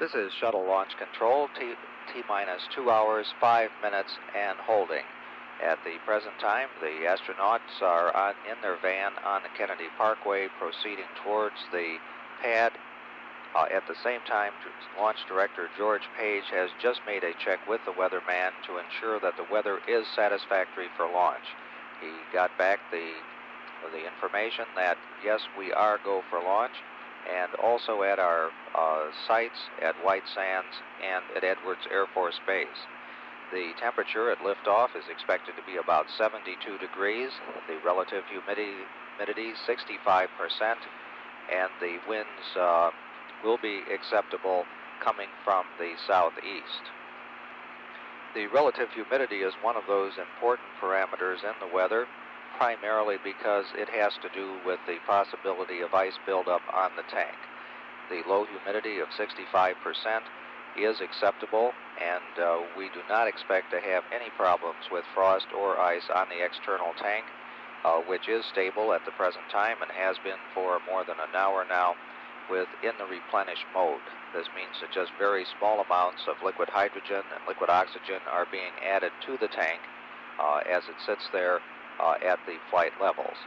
This is shuttle launch control, T, T minus two hours, five minutes, and holding. At the present time, the astronauts are on, in their van on the Kennedy Parkway proceeding towards the pad. Uh, at the same time, launch director George Page has just made a check with the weatherman to ensure that the weather is satisfactory for launch. He got back the, the information that yes, we are go for launch, and also at our uh, sites at White Sands and at Edwards Air Force Base. The temperature at liftoff is expected to be about 72 degrees, the relative humidity, humidity 65%, and the winds uh, will be acceptable coming from the southeast. The relative humidity is one of those important parameters in the weather, primarily because it has to do with the possibility of ice buildup on the tank. The low humidity of 65% is acceptable, and uh, we do not expect to have any problems with frost or ice on the external tank, uh, which is stable at the present time and has been for more than an hour now with in the replenish mode. This means that just very small amounts of liquid hydrogen and liquid oxygen are being added to the tank uh, as it sits there uh, at the flight levels.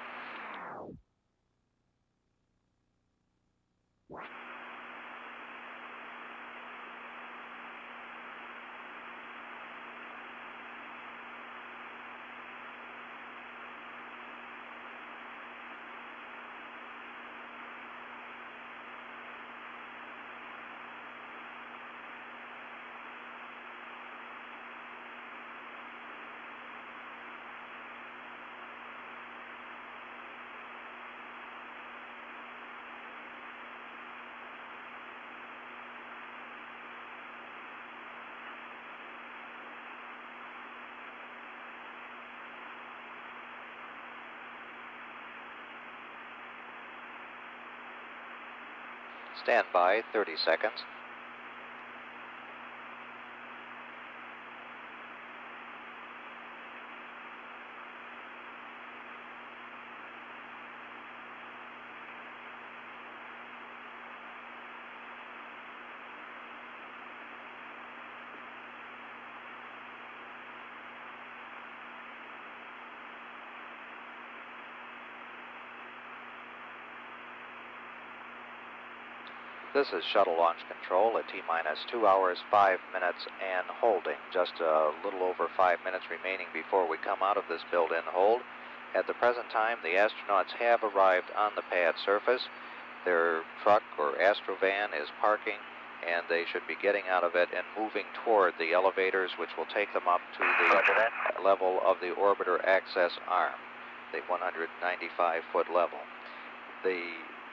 Stand by 30 seconds. This is shuttle launch control at T minus two hours, five minutes, and holding. Just a little over five minutes remaining before we come out of this built-in hold. At the present time, the astronauts have arrived on the pad surface. Their truck or astrovan is parking, and they should be getting out of it and moving toward the elevators, which will take them up to the level of the orbiter access arm, the 195-foot level. The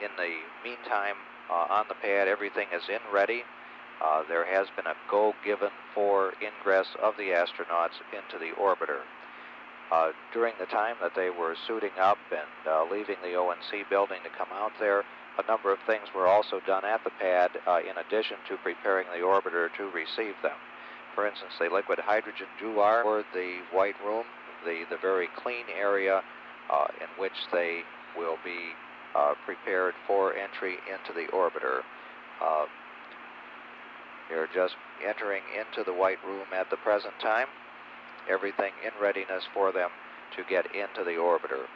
in the meantime, on the pad. Everything is in ready. Uh, there has been a go given for ingress of the astronauts into the orbiter. Uh, during the time that they were suiting up and uh, leaving the O&C building to come out there, a number of things were also done at the pad uh, in addition to preparing the orbiter to receive them. For instance, the liquid hydrogen dewar or the white room, the, the very clean area uh, in which they will be uh, prepared for entry into the orbiter. Uh, they're just entering into the white room at the present time. Everything in readiness for them to get into the orbiter.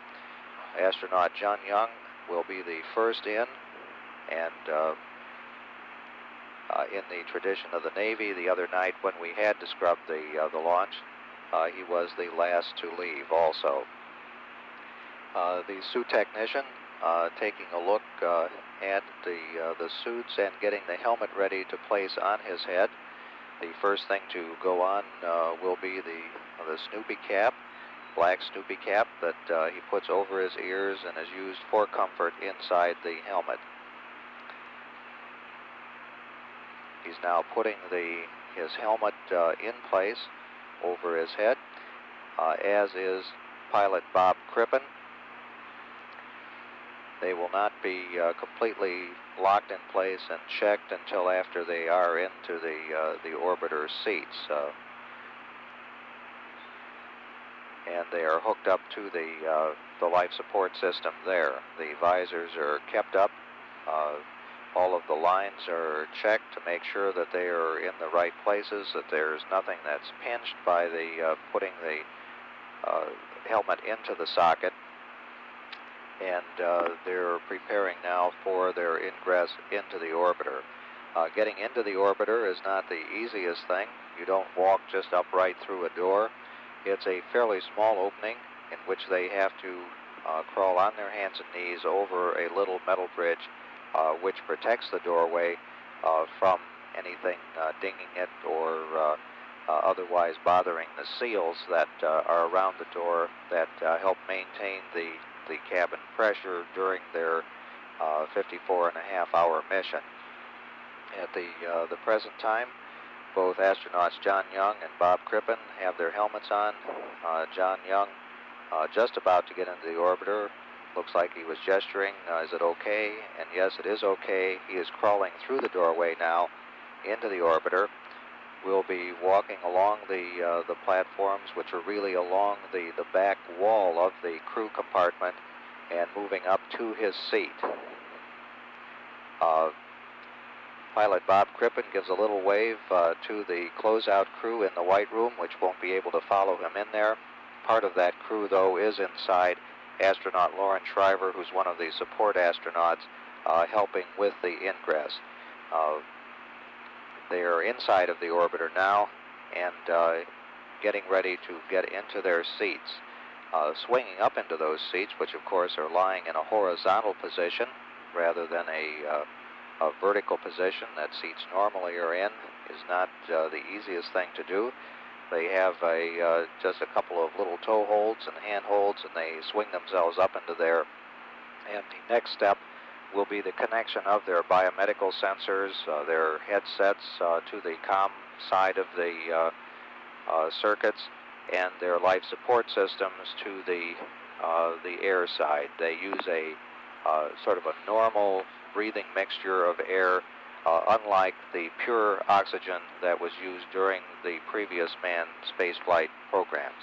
Astronaut John Young will be the first in, and uh, uh, in the tradition of the Navy, the other night when we had to scrub the uh, the launch, uh, he was the last to leave. Also, uh, the suit technician uh, taking a look uh, at the, uh, the suits and getting the helmet ready to place on his head. The first thing to go on uh, will be the, the Snoopy cap, black Snoopy cap that uh, he puts over his ears and is used for comfort inside the helmet. He's now putting the, his helmet in place over his head, as is pilot Bob Crippen. They will not be uh, completely locked in place and checked until after they are into the, uh, the orbiter seats. Uh, and they are hooked up to the, uh, the life support system there. The visors are kept up. Uh, all of the lines are checked to make sure that they are in the right places, that there's nothing that's pinched by the uh, putting the helmet into the socket. And uh, they're preparing now for their ingress into the orbiter. Uh, getting into the orbiter is not the easiest thing. You don't walk just upright through a door. It's a fairly small opening in which they have to uh, crawl on their hands and knees over a little metal bridge uh, which protects the doorway uh, from anything uh, dinging it or uh, uh, otherwise bothering the seals that are around the door that help maintain the, the cabin pressure during their 54 and a half hour mission. At the, the present time, both astronauts John Young and Bob Crippen have their helmets on. John Young uh, just about to get into the orbiter. Looks like he was gesturing. Uh, is it okay? And yes, it is okay. He is crawling through the doorway now into the orbiter. We'll be walking along the uh, the platforms, which are really along the, the back wall of the crew compartment, and moving up to his seat. Uh, pilot Bob Crippen gives a little wave uh, to the closeout crew in the White Room, which won't be able to follow him in there. Part of that crew, though, is inside. Astronaut Loren Shriver, who's one of the support astronauts, uh, helping with the ingress. They are inside of the orbiter now and uh, getting ready to get into their seats. Uh, swinging up into those seats, which of course are lying in a horizontal position rather than a, uh, a vertical position that seats normally are in, is not uh, the easiest thing to do. They have a uh, just a couple of little toe holds and hand holds, and they swing themselves up into there. And the next step will be the connection of their biomedical sensors, uh, their headsets uh, to the COM side of the uh, uh, circuits, and their life support systems to the uh, the air side. They use a sort of a normal breathing mixture of air unlike the pure oxygen that was used during the previous manned spaceflight programs.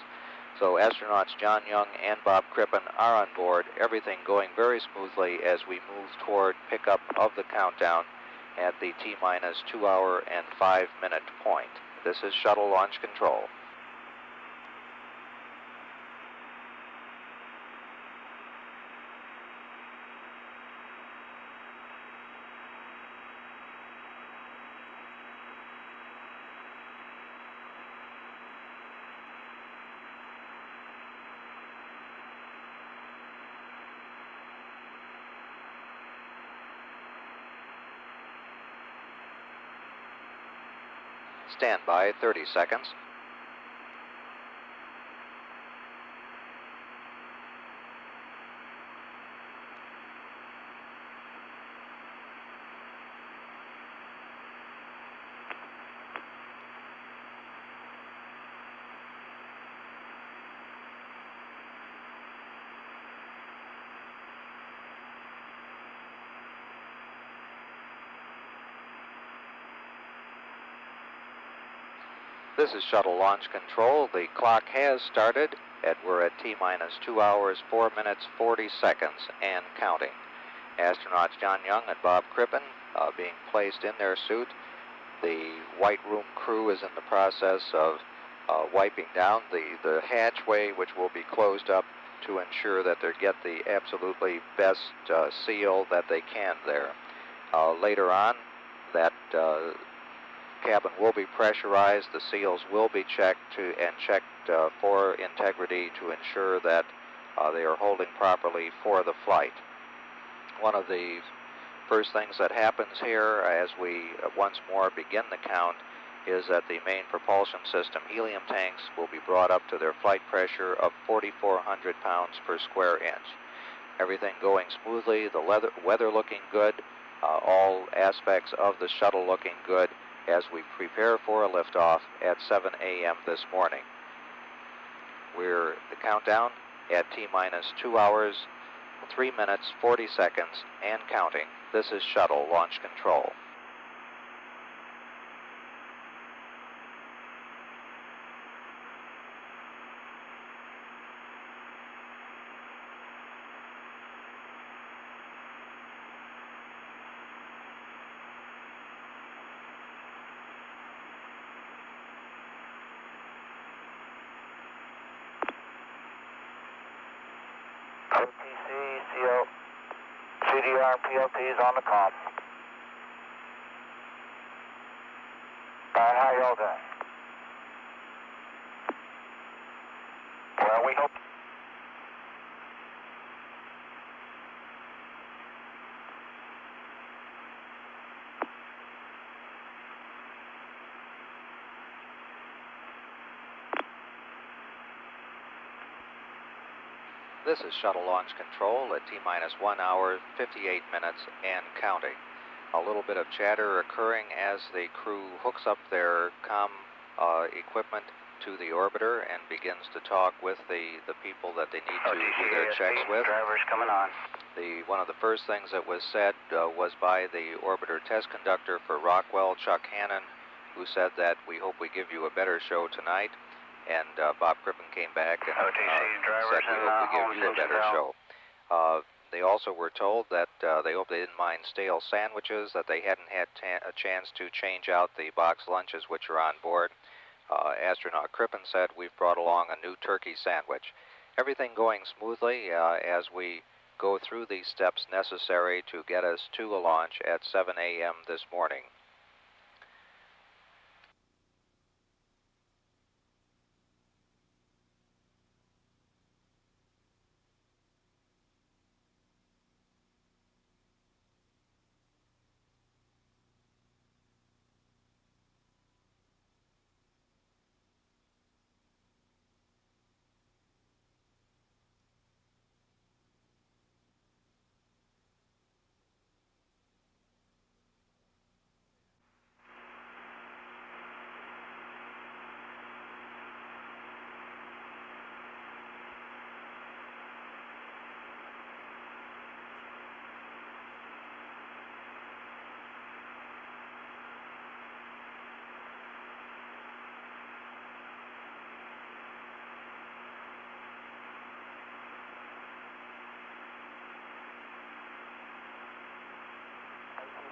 So astronauts John Young and Bob Crippen are on board, everything going very smoothly as we move toward pickup of the countdown at the T-minus two hour and five minute point. This is shuttle launch control. Stand by 30 seconds. This is shuttle launch control. The clock has started, and we're at T-minus 2 hours, 4 minutes, 40 seconds, and counting. Astronauts John Young and Bob Crippen uh, being placed in their suit. The White Room crew is in the process of uh, wiping down the, the hatchway, which will be closed up to ensure that they get the absolutely best uh, seal that they can there. Uh, later on, that uh, cabin will be pressurized. The seals will be checked to, and checked uh, for integrity to ensure that uh, they are holding properly for the flight. One of the first things that happens here as we uh, once more begin the count is that the main propulsion system helium tanks will be brought up to their flight pressure of 4,400 pounds per square inch. Everything going smoothly, the weather, weather looking good, uh, all aspects of the shuttle looking good, as we prepare for a liftoff at 7 a.m. this morning. We're the countdown at T minus 2 hours, 3 minutes, 40 seconds, and counting. This is shuttle launch control. CDR, PLTs on the com. Alright, how y'all doing? Well, we hope. This is shuttle launch control at T minus 1 hour, 58 minutes, and counting. A little bit of chatter occurring as the crew hooks up their com uh, equipment to the orbiter and begins to talk with the, the people that they need to do their checks with. Drivers coming on. The one of the first things that was said uh, was by the orbiter test conductor for Rockwell, Chuck Hannon, who said that we hope we give you a better show tonight. And uh, Bob Crippen came back and uh, OTC said we hope we give you a better show. Uh, they also were told that uh, they hope they didn't mind stale sandwiches, that they hadn't had a chance to change out the box lunches which are on board. Uh, astronaut Crippen said we've brought along a new turkey sandwich. Everything going smoothly uh, as we go through the steps necessary to get us to a launch at 7 a.m. this morning.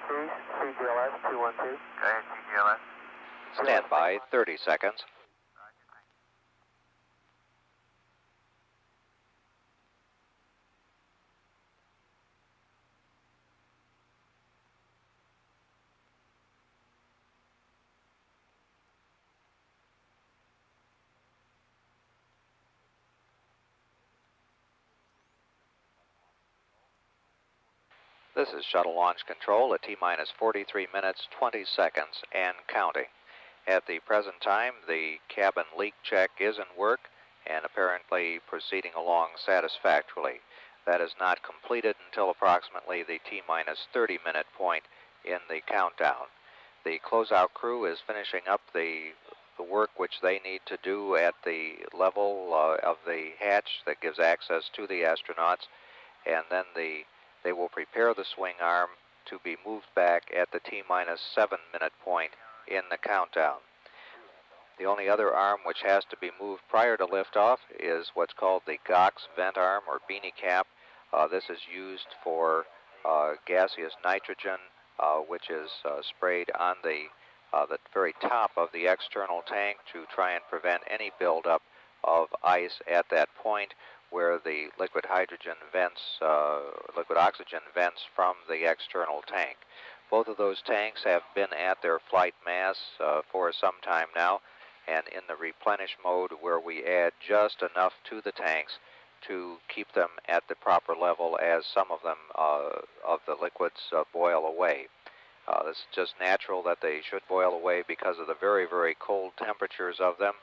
CTLS 212. Okay, CTLS. Stand by 30 seconds. This is shuttle launch control at T minus 43 minutes 20 seconds and counting. At the present time, the cabin leak check is in work and apparently proceeding along satisfactorily. That is not completed until approximately the T minus 30 minute point in the countdown. The closeout crew is finishing up the the work which they need to do at the level uh, of the hatch that gives access to the astronauts, and then the they will prepare the swing arm to be moved back at the T minus 7 minute point in the countdown. The only other arm which has to be moved prior to liftoff is what's called the GOX vent arm or beanie cap. Uh, this is used for uh, gaseous nitrogen, uh, which is uh, sprayed on the uh, the very top of the external tank to try and prevent any buildup of ice at that point where the liquid hydrogen vents, uh, liquid oxygen vents from the external tank. Both of those tanks have been at their flight mass uh, for some time now and in the replenish mode where we add just enough to the tanks to keep them at the proper level as some of them uh, of the liquids uh, boil away. Uh, it's just natural that they should boil away because of the very, very cold temperatures of them.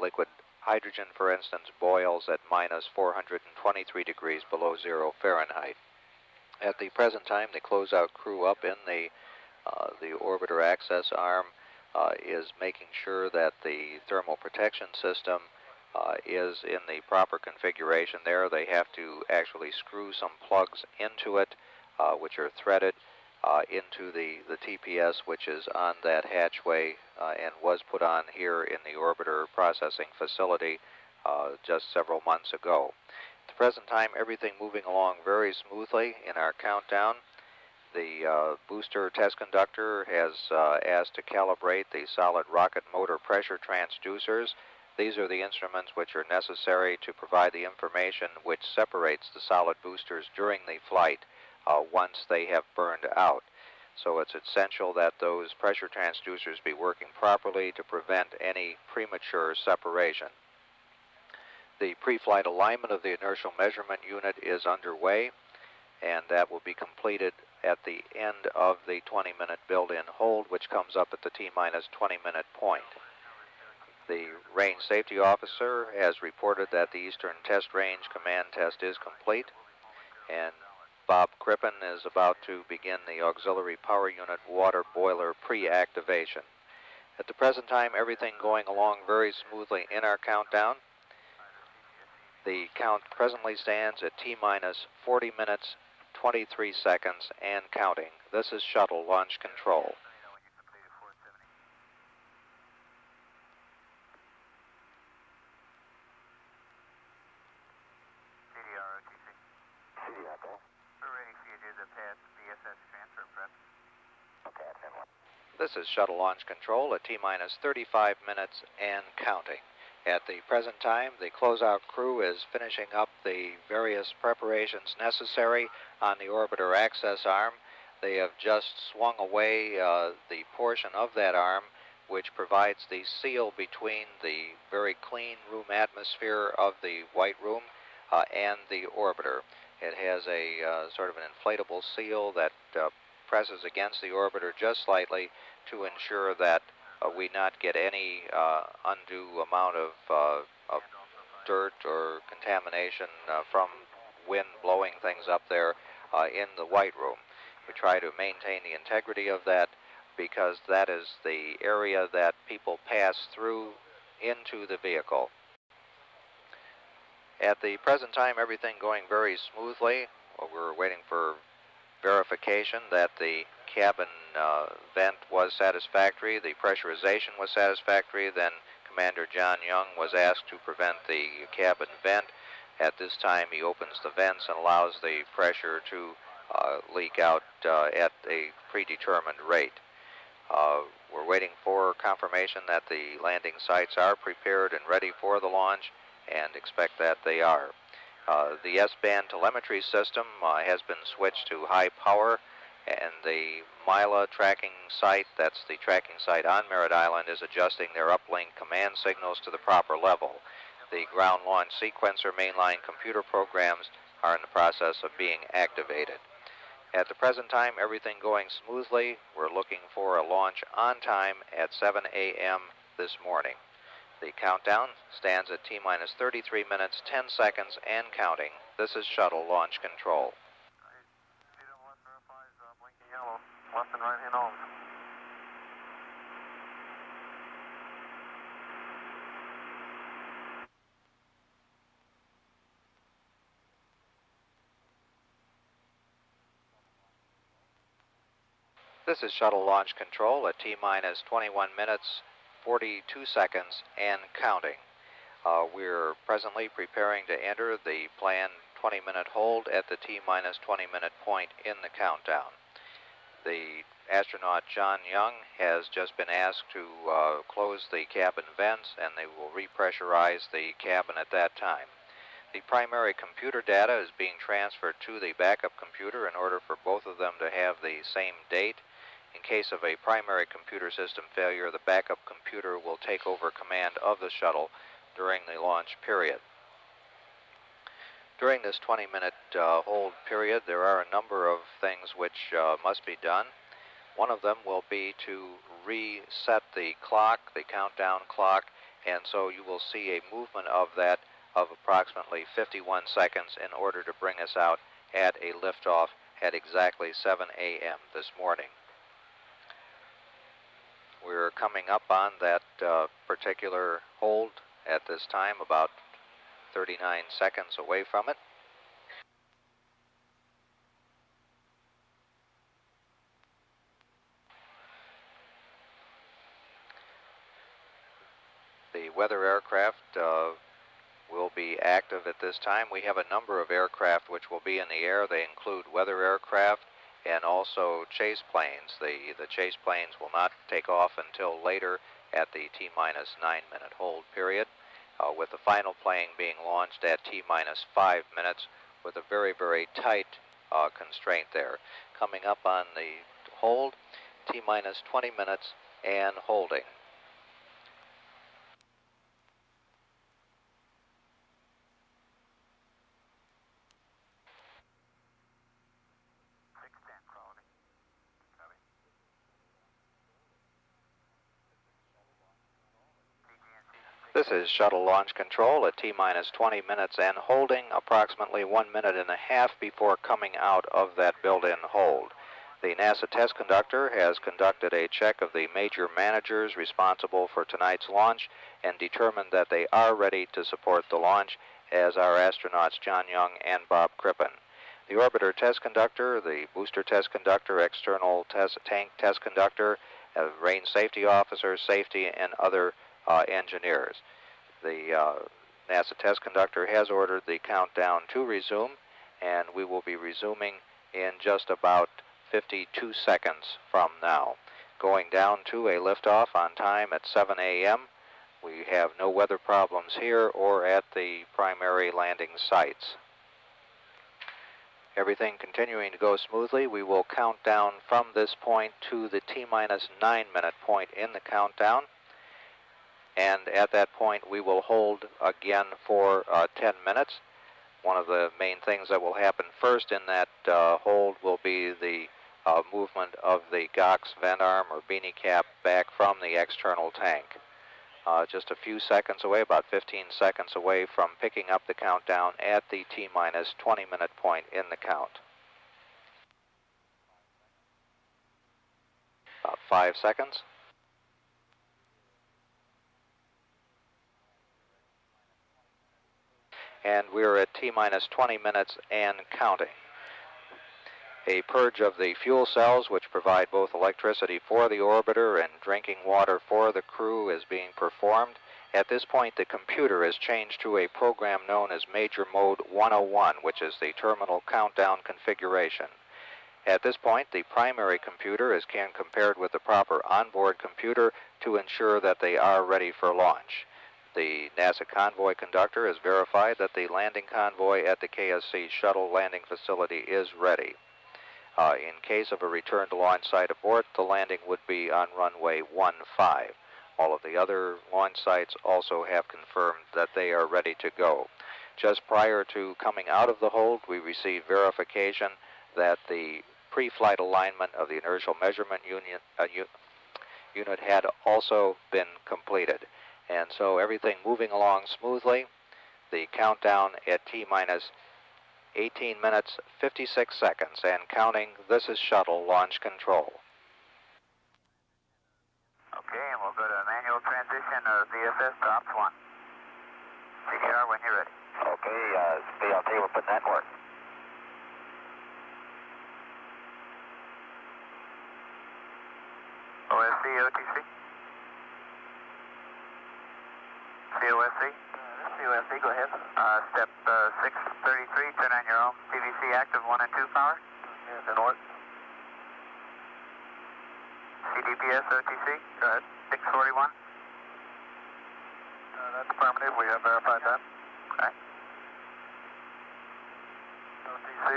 Liquid hydrogen, for instance, boils at minus 423 degrees below zero Fahrenheit. At the present time, the closeout crew up in the uh, the orbiter access arm uh, is making sure that the thermal protection system uh, is in the proper configuration there. They have to actually screw some plugs into it, uh, which are threaded uh, into the, the TPS, which is on that hatchway uh, and was put on here in the orbiter processing facility uh, just several months ago. At the present time, everything moving along very smoothly in our countdown. The uh, booster test conductor has uh, asked to calibrate the solid rocket motor pressure transducers. These are the instruments which are necessary to provide the information which separates the solid boosters during the flight uh, once they have burned out. So it's essential that those pressure transducers be working properly to prevent any premature separation. The pre-flight alignment of the inertial measurement unit is underway, and that will be completed at the end of the 20-minute build-in hold, which comes up at the T-minus 20-minute point. The range safety officer has reported that the Eastern Test Range command test is complete, and Bob Crippen is about to begin the auxiliary power unit water boiler pre-activation. At the present time, everything going along very smoothly in our countdown. The count presently stands at T-minus 40 minutes, 23 seconds, and counting. This is shuttle launch control. CDR OTC. CDR, go. We're ready for you to do the pad BFS transfer prep. Okay, that's in one. This is shuttle launch control at T-minus 35 minutes and counting. At the present time, the closeout crew is finishing up the various preparations necessary on the orbiter access arm. They have just swung away uh, the portion of that arm which provides the seal between the very clean room atmosphere of the white room uh, and the orbiter. It has a uh, sort of an inflatable seal that uh, presses against the orbiter just slightly to ensure that uh, we not get any uh, undue amount of, uh, of dirt or contamination from wind blowing things up there in the white room. We try to maintain the integrity of that because that is the area that people pass through into the vehicle. At the present time, everything going very smoothly. We're waiting for verification that the cabin uh, vent was satisfactory, the pressurization was satisfactory, then Commander John Young was asked to prevent the cabin vent. At this time, he opens the vents and allows the pressure to uh, leak out uh, at a predetermined rate. Uh, we're waiting for confirmation that the landing sites are prepared and ready for the launch and expect that they are. Uh, the S-band telemetry system uh, has been switched to high power and the MILA tracking site, that's the tracking site on Merritt Island, is adjusting their uplink command signals to the proper level. The ground launch sequencer mainline computer programs are in the process of being activated. At the present time, everything going smoothly. We're looking for a launch on time at 7 a.m. this morning. The countdown stands at T minus 33 minutes, 10 seconds, and counting. This is shuttle launch control. Left and right hand on. This is shuttle launch control at T minus 21 minutes, 42 seconds, and counting. Uh, we're presently preparing to enter the planned 20 minute hold at the T minus 20 minute point in the countdown. The astronaut John Young has just been asked to uh, close the cabin vents and they will repressurize the cabin at that time. The primary computer data is being transferred to the backup computer in order for both of them to have the same date. In case of a primary computer system failure, the backup computer will take over command of the shuttle during the launch period. During this 20 minute uh, hold period, there are a number of things which uh, must be done. One of them will be to reset the clock, the countdown clock, and so you will see a movement of that of approximately 51 seconds in order to bring us out at a liftoff at exactly 7 a.m. this morning. We're coming up on that uh, particular hold at this time, about 39 seconds away from it. The weather aircraft uh, will be active at this time. We have a number of aircraft which will be in the air. They include weather aircraft and also chase planes. The, the chase planes will not take off until later at the T minus nine minute hold period. uh, with the final plane being launched at T minus five minutes with a very, very tight uh, constraint there. Coming up on the hold, T minus 20 minutes and holding. Six ten quality. Copy. TGNC. This is shuttle launch control at T minus 20 minutes and holding approximately one minute and a half before coming out of that built-in hold. The NASA test conductor has conducted a check of the major managers responsible for tonight's launch and determined that they are ready to support the launch, as are astronauts John Young and Bob Crippen. The orbiter test conductor, the booster test conductor, external test, tank test conductor, uh, range safety officer, safety, and other uh, engineers. The uh, NASA test conductor has ordered the countdown to resume, and we will be resuming in just about 52 seconds from now. Going down to a liftoff on time at 7 a.m. We have no weather problems here or at the primary landing sites. Everything continuing to go smoothly. We will count down from this point to the T minus 9 minute point in the countdown. And at that point, we will hold again for uh, 10 minutes. One of the main things that will happen first in that uh, hold will be the uh, movement of the GOX vent arm or beanie cap back from the external tank. Uh, just a few seconds away, about 15 seconds away from picking up the countdown at the T minus 20 minute point in the count. About five seconds. And we're at T minus 20 minutes and counting. A purge of the fuel cells, which provide both electricity for the orbiter and drinking water for the crew, is being performed. At this point, the computer is changed to a program known as Major Mode 101, which is the terminal countdown configuration. At this point, the primary computer is can compared with the proper onboard computer to ensure that they are ready for launch. The NASA convoy conductor has verified that the landing convoy at the KSC shuttle landing facility is ready. Uh, in case of a return to launch site abort, the landing would be on runway 15. All of the other launch sites also have confirmed that they are ready to go. Just prior to coming out of the hold, we received verification that the pre-flight alignment of the inertial measurement unit, uh, unit had also been completed. And so everything moving along smoothly. The countdown at T minus 18 minutes 56 seconds and counting. This is shuttle launch control. Okay, and we'll go to manual transition of BFS to ops 1. CDR when you're ready. Okay, uh, PLT, we're putting that in work. OSC, OTC? COSC? COSC, go ahead. Uh, step uh, 633, turn on your own CVC active 1 and 2 power. Yes, in order. CDPS, OTC? Go ahead. 641? Uh, that's affirmative, we have verified that. Okay. OTC,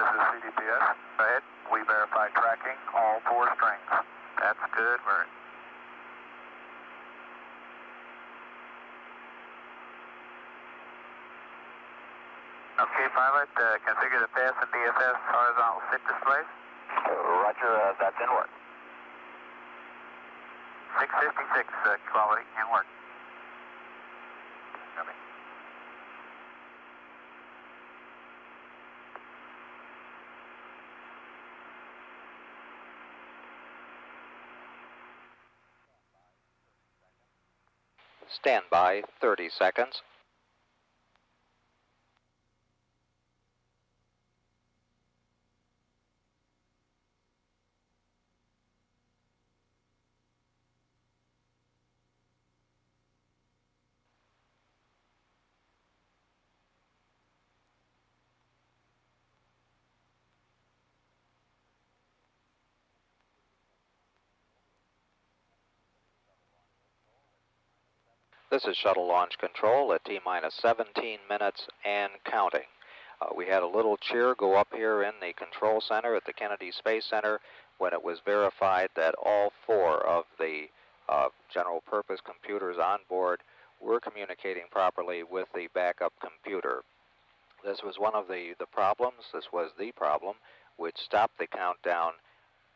this is CDPS. Go ahead. We verified tracking, all four strings. That's good, Vern. Okay, pilot, uh, configure the pass and BFS horizontal sit display. Roger, uh, that's in work. 656 uh, quality and work. Copy. Stand by 30 seconds. This is shuttle launch control at T minus 17 minutes and counting. Uh, we had a little cheer go up here in the control center at the Kennedy Space Center when it was verified that all four of the uh, general purpose computers on board were communicating properly with the backup computer. This was one of the, the problems, this was the problem, which stopped the countdown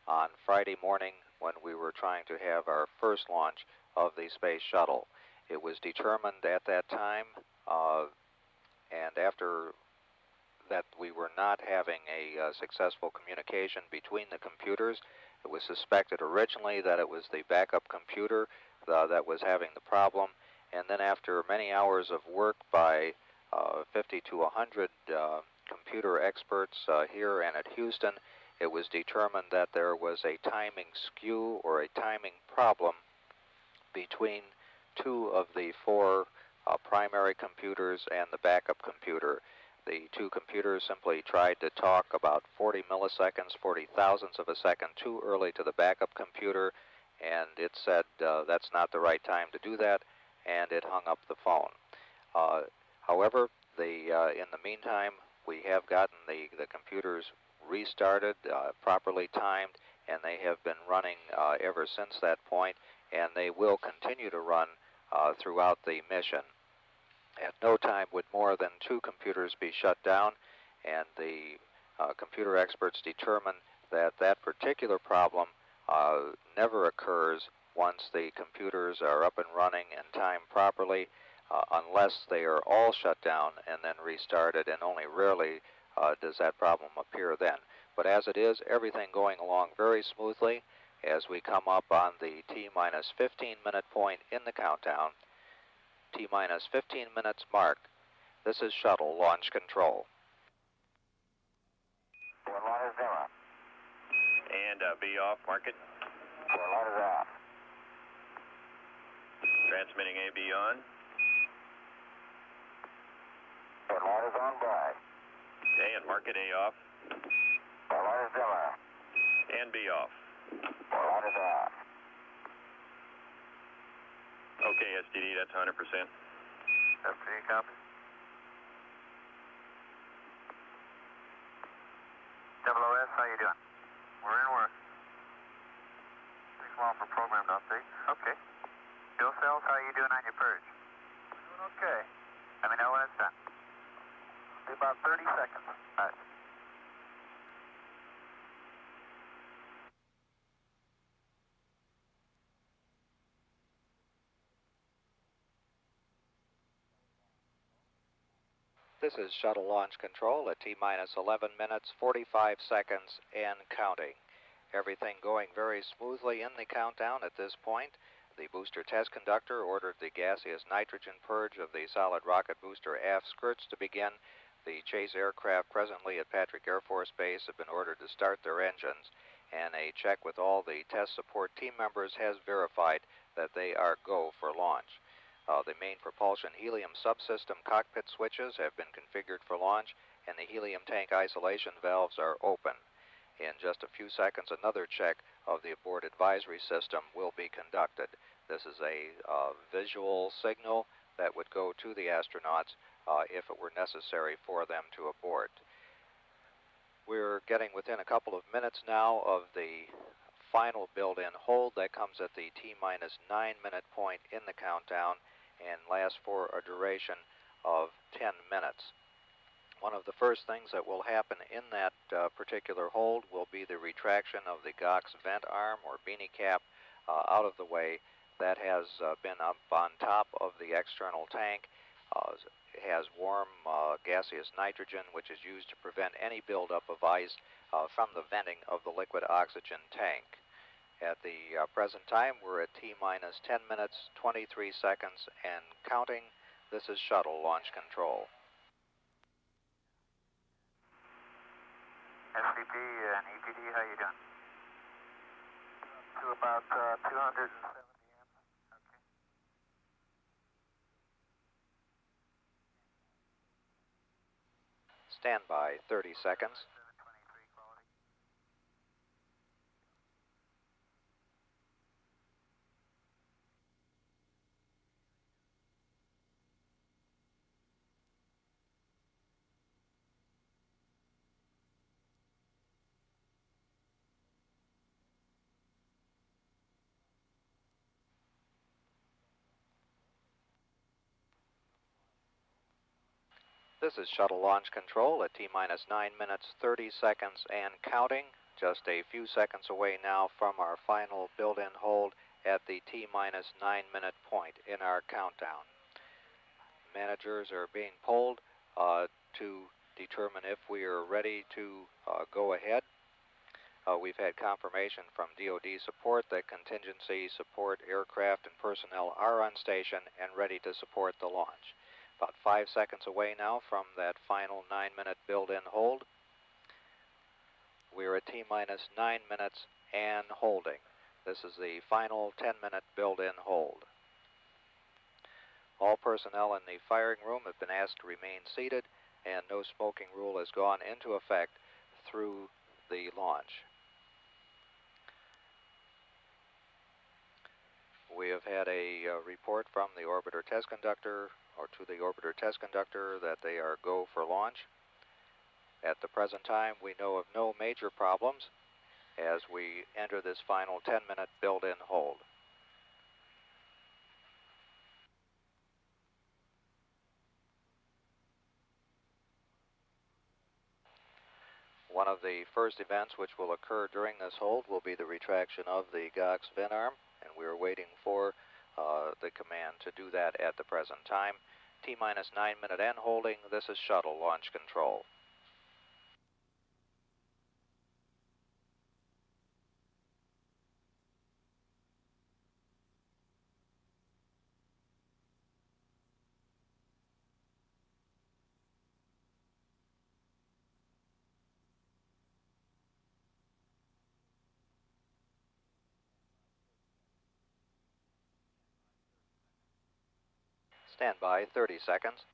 on Friday morning when we were trying to have our first launch of the space shuttle. It was determined at that time, uh, and after that we were not having a uh, successful communication between the computers. It was suspected originally that it was the backup computer uh, that was having the problem, and then after many hours of work by uh, 50 to 100 uh, computer experts uh, here and at Houston, it was determined that there was a timing skew or a timing problem between two of the four uh, primary computers and the backup computer. The two computers simply tried to talk about 40 milliseconds, 40 thousandths of a second too early to the backup computer, and it said uh, that's not the right time to do that, and it hung up the phone. Uh, however, the, uh, in the meantime, we have gotten the, the computers restarted, uh, properly timed, and they have been running uh, ever since that point, and they will continue to run uh, throughout the mission. At no time would more than two computers be shut down, and the uh, computer experts determined that that particular problem uh, never occurs once the computers are up and running and timed properly, uh, unless they are all shut down and then restarted, and only rarely uh, does that problem appear then. But as it is, everything going along very smoothly as we come up on the T minus 15 minute point in the countdown. T minus 15 minutes mark. This is shuttle launch control. And uh, B off. One is off. Transmitting AB on. One is on board. Okay, and mark it A off. One is zero. And B off. Is off. Okay, STD, that's 100%. STD copy. Double OS, how you doing? We're in work. Too small for programmed update. Okay. Fuel cells, how you doing on your purge? Doing okay. Let me know when it's done. Be about 30 seconds. All right. This is shuttle launch control at T minus 11 minutes, 45 seconds, and counting. Everything going very smoothly in the countdown at this point. The booster test conductor ordered the gaseous nitrogen purge of the solid rocket booster aft skirts to begin. The chase aircraft presently at Patrick Air Force Base have been ordered to start their engines, and a check with all the test support team members has verified that they are go for launch. Uh, the main propulsion helium subsystem cockpit switches have been configured for launch, and the helium tank isolation valves are open. In just a few seconds, another check of the abort advisory system will be conducted. This is a uh, visual signal that would go to the astronauts uh, if it were necessary for them to abort. We're getting within a couple of minutes now of the final build-in hold that comes at the T minus 9 minute point in the countdown and lasts for a duration of 10 minutes. One of the first things that will happen in that uh, particular hold will be the retraction of the GOX vent arm or beanie cap uh, out of the way. That has uh, been up on top of the external tank. Uh, it has warm uh, gaseous nitrogen, which is used to prevent any buildup of ice uh, from the venting of the liquid oxygen tank. At the uh, present time, we're at T minus 10 minutes, 23 seconds, and counting. This is shuttle launch control. SCP and EPD, how you doing? To about uh, 270 amps. Okay. Stand by 30 seconds. This is Shuttle Launch Control at T minus 9 minutes 30 seconds and counting. Just a few seconds away now from our final build in hold at the T minus 9 minute point in our countdown. Managers are being polled uh, to determine if we are ready to uh, go ahead. Uh, we've had confirmation from DoD support that contingency support aircraft and personnel are on station and ready to support the launch. About five seconds away now from that final nine minute build in hold. We're at T minus nine minutes and holding. This is the final 10 minute build in hold. All personnel in the firing room have been asked to remain seated, and no smoking rule has gone into effect through the launch. We have had a uh, report from the orbiter test conductor, or to the orbiter test conductor, that they are go for launch. At the present time, we know of no major problems as we enter this final 10 minute build in hold. One of the first events which will occur during this hold will be the retraction of the GOX vent arm, and we're waiting for uh, the command to do that at the present time. T minus 9 minute end holding, this is shuttle launch control. Stand by 30 seconds.